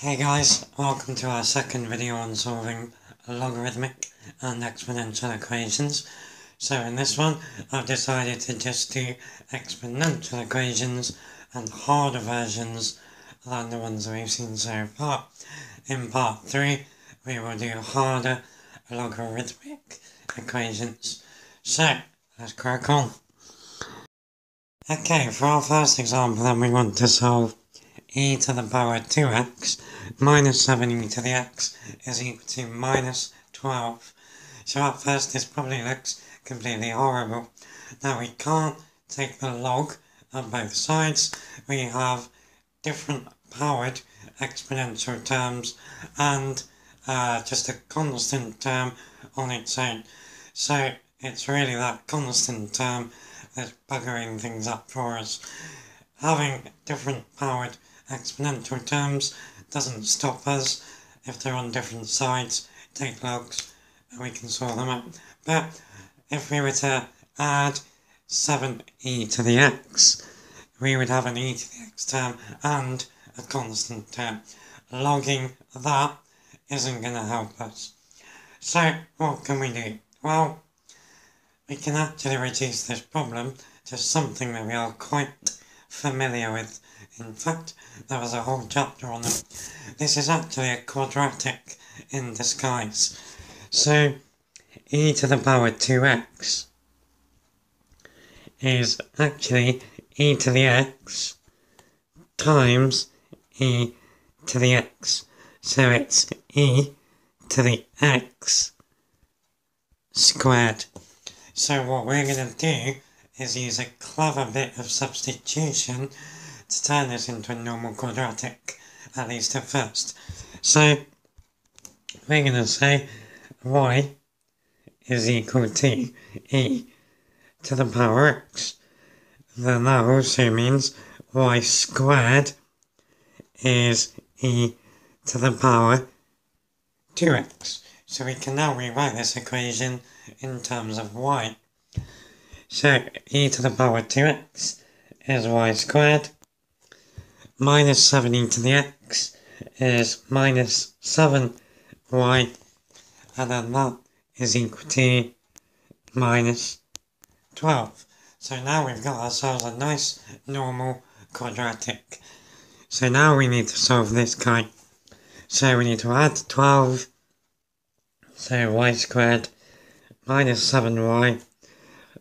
Hey guys, welcome to our second video on solving logarithmic and exponential equations. So in this one, I've decided to just do exponential equations and harder versions than the ones we've seen so far. In part 3, we will do harder logarithmic equations. So, let's crack on. Okay, for our first example then we want to solve e to the power 2x minus 7e to the x is equal to minus 12. So at first this probably looks completely horrible. Now we can't take the log of both sides. We have different powered exponential terms and uh, just a constant term on its own. So it's really that constant term that's buggering things up for us. Having different powered exponential terms doesn't stop us if they're on different sides, take logs and we can sort them out. But if we were to add 7e to the x, we would have an e to the x term and a constant term. Logging that isn't going to help us. So what can we do? Well, we can actually reduce this problem to something that we are quite familiar with in fact, there was a whole chapter on it. This is actually a quadratic in disguise. So, e to the power 2x is actually e to the x times e to the x. So it's e to the x squared. So what we're going to do is use a clever bit of substitution to turn this into a normal quadratic, at least at first. So we're going to say y is equal to e to the power x. Then that also means y squared is e to the power 2x. So we can now rewrite this equation in terms of y. So e to the power 2x is y squared minus 7 e to the x is minus 7y and then that is equal to minus 12. So now we've got ourselves a nice normal quadratic. So now we need to solve this guy. So we need to add 12. So y squared minus 7y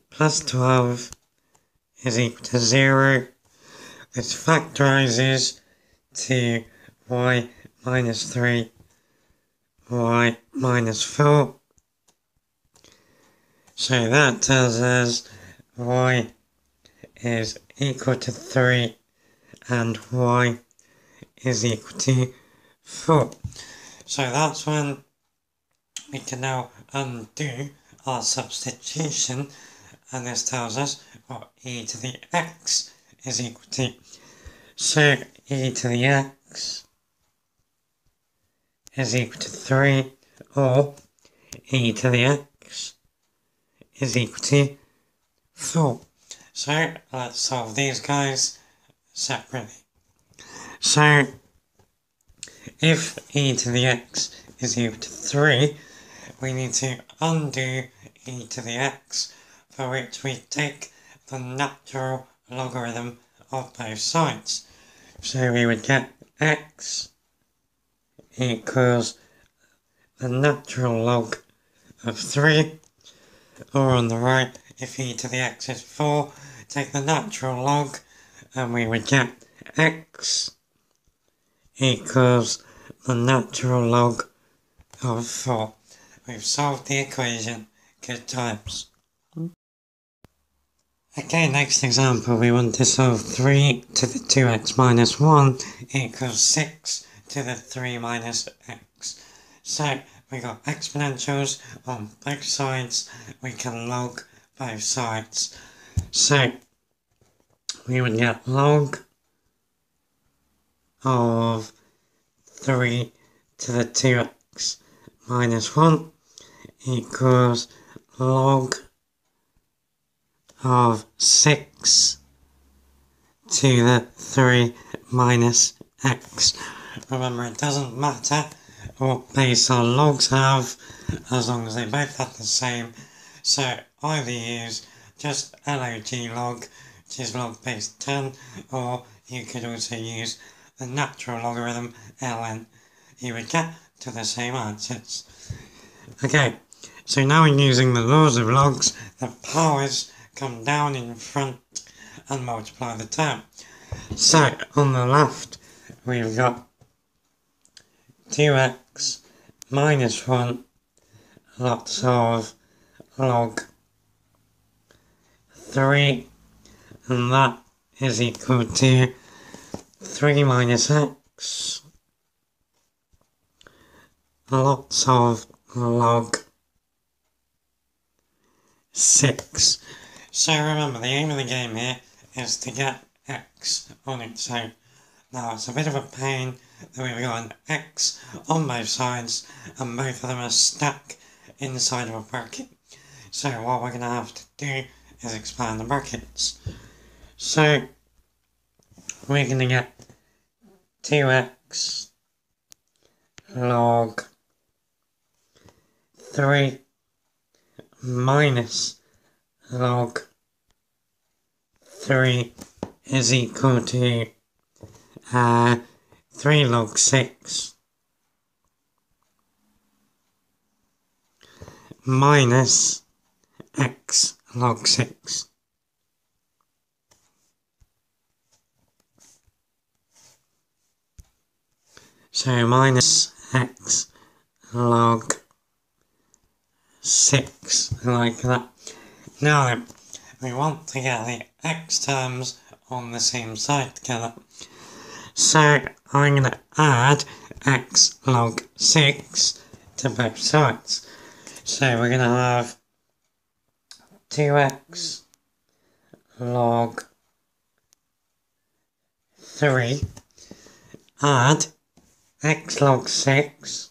plus 12 is equal to 0 this factorizes to y minus 3, y minus 4. So that tells us y is equal to 3 and y is equal to 4. So that's when we can now undo our substitution and this tells us what e to the x is equal to sec e to the x is equal to 3 or e to the x is equal to 4. So let's solve these guys separately. So if e to the x is equal to 3, we need to undo e to the x, for which we take the natural logarithm of both sides. So we would get x equals the natural log of 3, or on the right, if e to the x is 4, take the natural log, and we would get x equals the natural log of 4. We've solved the equation. Good times. Okay, next example, we want to solve 3 to the 2x minus 1 equals 6 to the 3 minus x. So, we got exponentials on both sides, we can log both sides. So, we would get log of 3 to the 2x minus 1 equals log of 6 to the 3 minus x. remember it doesn't matter what base our logs have as long as they both have the same. So either use just log log, which is log base 10, or you could also use the natural logarithm ln. You would get to the same answers. Okay, so now we're using the laws of logs, the powers come down in front and multiply the term. So on the left we've got 2x minus 1 lots of log 3 and that is equal to 3 minus x lots of log 6. So remember the aim of the game here is to get x on its own. Now it's a bit of a pain that we've got an x on both sides and both of them are stuck inside of a bracket. So what we're going to have to do is expand the brackets. So we're going to get 2x log 3 minus log 3 is equal to uh, 3 log 6 minus x log 6. So minus x log 6, like that. Now then, we want to get the x terms on the same side together. So I'm going to add x log 6 to both sides. So we're going to have 2x log 3 add x log 6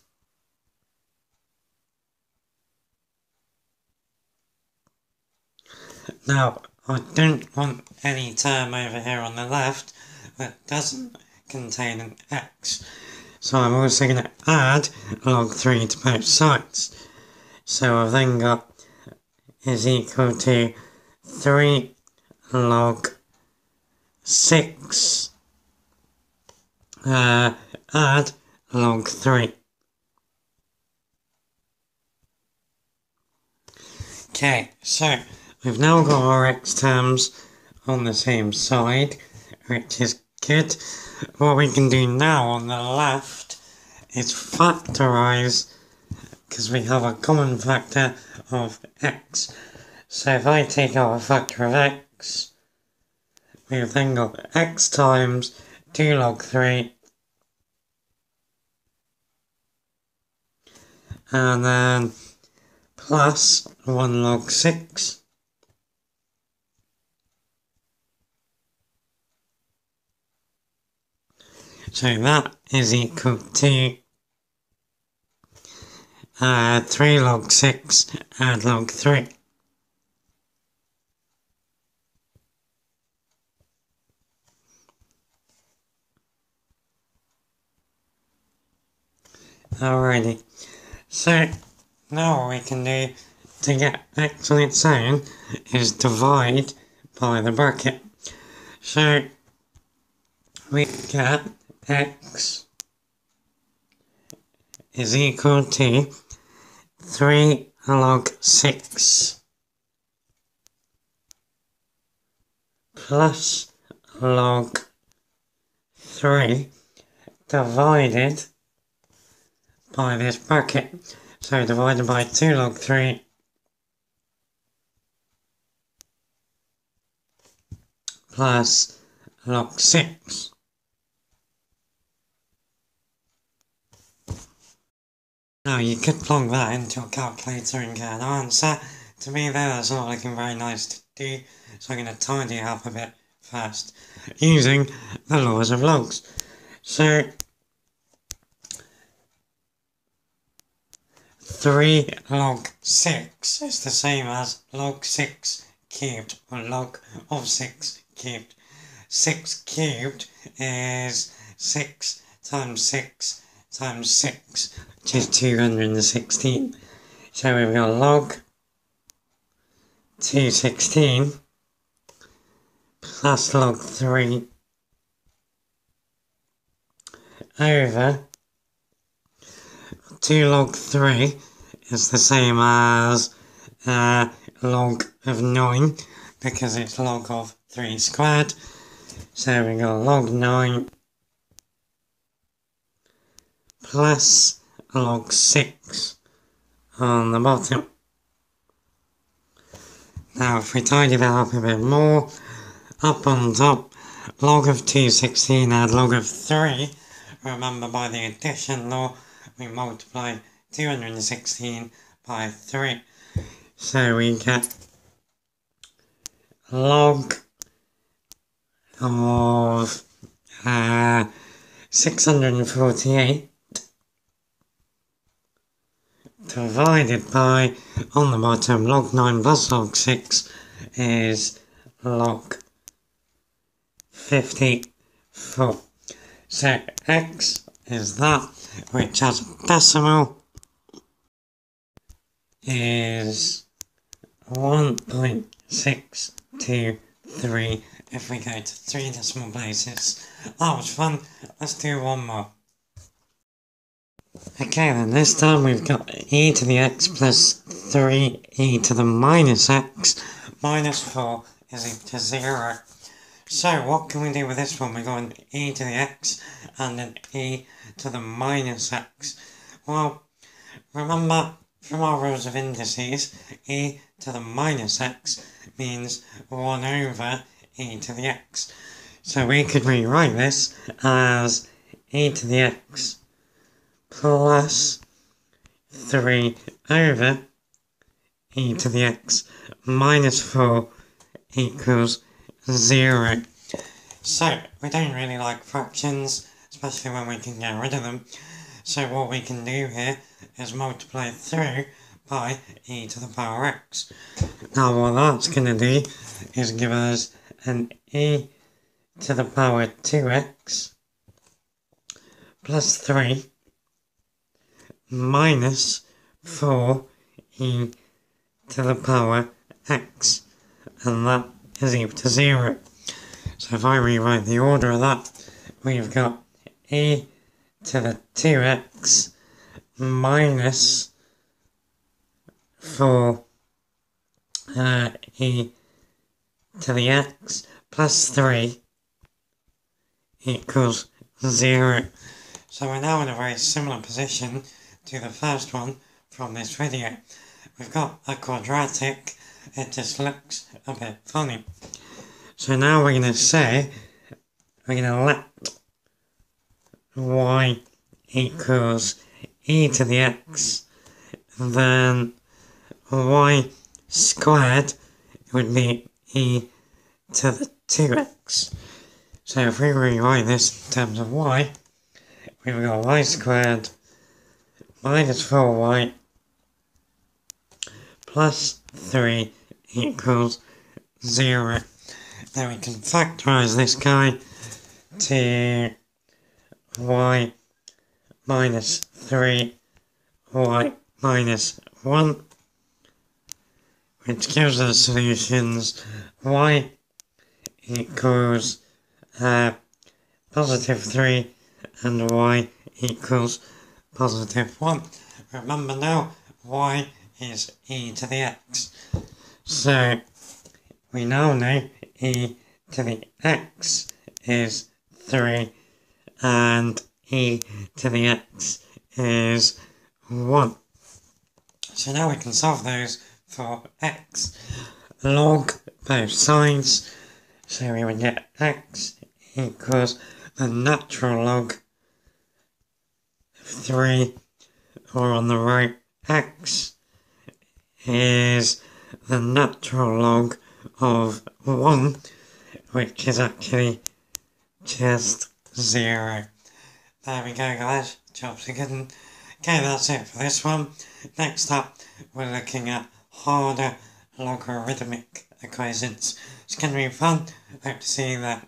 Now, I don't want any term over here on the left that doesn't contain an x. So I'm also going to add log 3 to both sides. So I've then got is equal to 3 log 6 uh, add log 3. Okay, so we've now got our x terms on the same side, which is good. What we can do now on the left is factorize, because we have a common factor of x. So if I take out a factor of x, we've then got x times 2 log 3 and then plus 1 log 6 So that is equal to uh, 3 log 6 add log 3. Alrighty, so now what we can do to get x on its own is divide by the bracket. So we get x is equal to 3 log 6 plus log 3 divided by this bracket. So divided by 2 log 3 plus log 6. Now you could plug that into a calculator and get an answer. To me though that's not looking very nice to do, so I'm going to tidy up a bit first, using the laws of logs. So, 3 log 6 is the same as log 6 cubed, or log of 6 cubed. 6 cubed is 6 times 6 times 6, which is 216. So we've got log 216 plus log 3 over 2 log 3 is the same as uh, log of 9 because it's log of 3 squared. So we've got log 9 plus log 6 on the bottom. Now if we tidy that up a bit more, up on top, log of 216 add log of 3. Remember by the addition law, we multiply 216 by 3. So we get log of uh, 648 divided by, on the bottom, log 9 plus log 6 is log 54. So x is that, which as decimal is 1.623 if we go to three decimal places. Oh, that was fun. Let's do one more. Okay then, this time we've got e to the x plus 3e to the minus x minus 4 is equal to 0. So what can we do with this one? We've got an e to the x and an e to the minus x. Well, remember from our rules of indices, e to the minus x means 1 over e to the x. So we could rewrite this as e to the x plus 3 over e to the x minus 4 equals 0. So, we don't really like fractions, especially when we can get rid of them. So what we can do here is multiply through by e to the power x. Now what that's going to do is give us an e to the power 2x plus 3 minus 4 e to the power x and that is equal to 0. So if I rewrite the order of that, we've got e to the 2x minus 4 uh, e to the x plus 3 equals 0. So we're now in a very similar position to the first one from this video. We've got a quadratic, it just looks a bit funny. So now we're going to say, we're going to let y equals e to the x, then y squared would be e to the 2x. So if we rewrite this in terms of y, we've got y squared minus 4y plus 3 equals 0. Then we can factorise this guy to y minus 3 y minus 1 which gives us solutions y equals uh, positive 3 and y equals positive 1. Remember now, y is e to the x. So, we now know e to the x is 3 and e to the x is 1. So now we can solve those for x. Log both sides, so we would get x equals the natural log 3, or on the right, x is the natural log of 1, which is actually just 0. There we go guys, jobs are good. Okay, that's it for this one. Next up, we're looking at harder logarithmic equations. It's going to be fun. Hope to see you there.